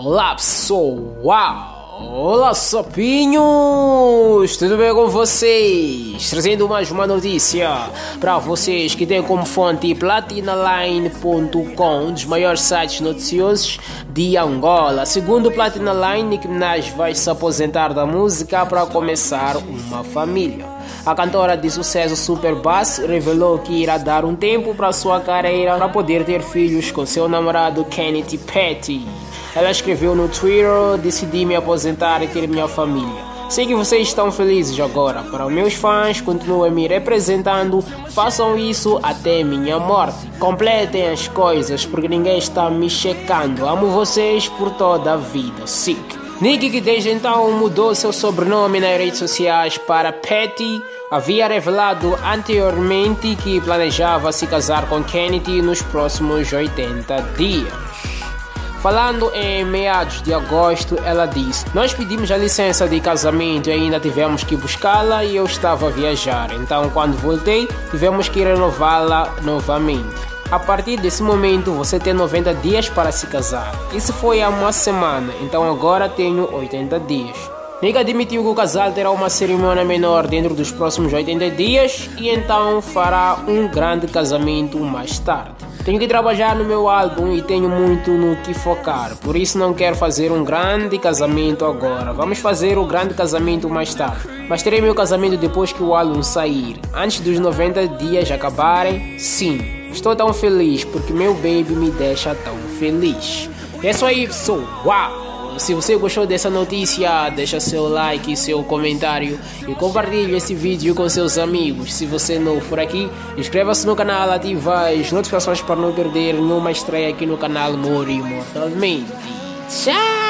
Olá pessoal! Olá sapinhos! Tudo bem com vocês? Trazendo mais uma notícia para vocês que têm como fonte platinaline.com, um dos maiores sites noticiosos de Angola. Segundo Platinaline, Nicki Minaj vai se aposentar da música para começar uma família. A cantora de sucesso Super Bass revelou que irá dar um tempo para sua carreira para poder ter filhos com seu namorado Kenneth Petty. Ela escreveu no Twitter: Decidi me aposentar e ter minha família. Sei que vocês estão felizes agora. Para os meus fãs, continuem me representando. Façam isso até minha morte. Completem as coisas, porque ninguém está me checando. Amo vocês por toda a vida. Sick. Nick, que desde então mudou seu sobrenome nas redes sociais para Patty, havia revelado anteriormente que planejava se casar com Kennedy nos próximos 80 dias. Falando em meados de agosto, ela disse: Nós pedimos a licença de casamento e ainda tivemos que buscá-la e eu estava a viajar. Então, quando voltei, tivemos que renová-la novamente. A partir desse momento, você tem 90 dias para se casar. Isso foi há uma semana, então agora tenho 80 dias. Nick admitiu que o casal terá uma cerimônia menor dentro dos próximos 80 dias e então fará um grande casamento mais tarde. Tenho que trabalhar no meu álbum e tenho muito no que focar, por isso não quero fazer um grande casamento agora. Vamos fazer o grande casamento mais tarde. Mas terei meu casamento depois que o álbum sair. Antes dos 90 dias acabarem, sim. Estou tão feliz porque meu baby me deixa tão feliz. É isso aí, pessoal. Uau! Se você gostou dessa notícia, deixa seu like, seu comentário e compartilhe esse vídeo com seus amigos. Se você não for aqui, inscreva-se no canal, ative as notificações para não perder nenhuma estreia aqui no canal Mori Mortalmente. Tchau!